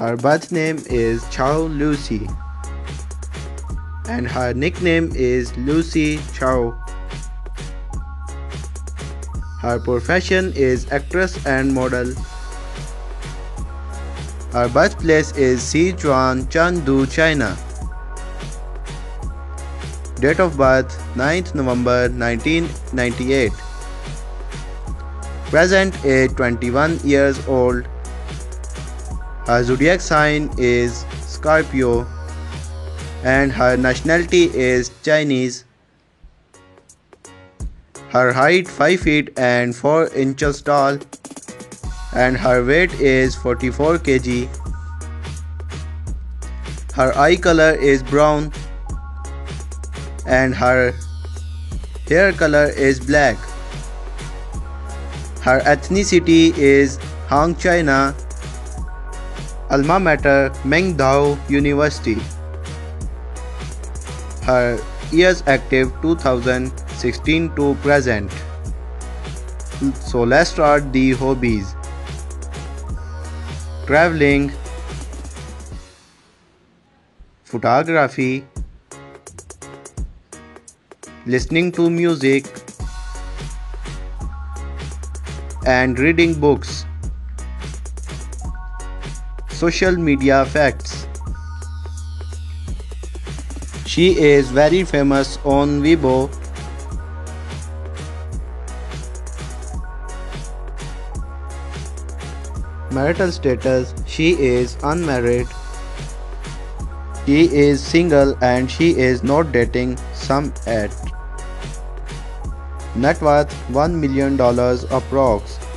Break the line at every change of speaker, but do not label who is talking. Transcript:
Her birth name is Zhao Lusi and her nickname is Lucy Chow. Her profession is actress and model. Her birthplace is Sichuan, Chengdu, China. Date of birth 9th November 1998. Present age 21 years old. Her zodiac sign is Scorpio and her nationality is Chinese. Her height 5 feet and 4 inches tall and her weight is 44 kg. Her eye color is brown and her hair color is black. Her ethnicity is Han China. Alma mater Mengdao University. Her years active 2016 to present. So let's start the hobbies. Traveling, photography, listening to music, and reading books. Social media facts. She is very famous on Weibo. Marital status She is unmarried. She is single and she is not dating some at. Net worth $1 million approx.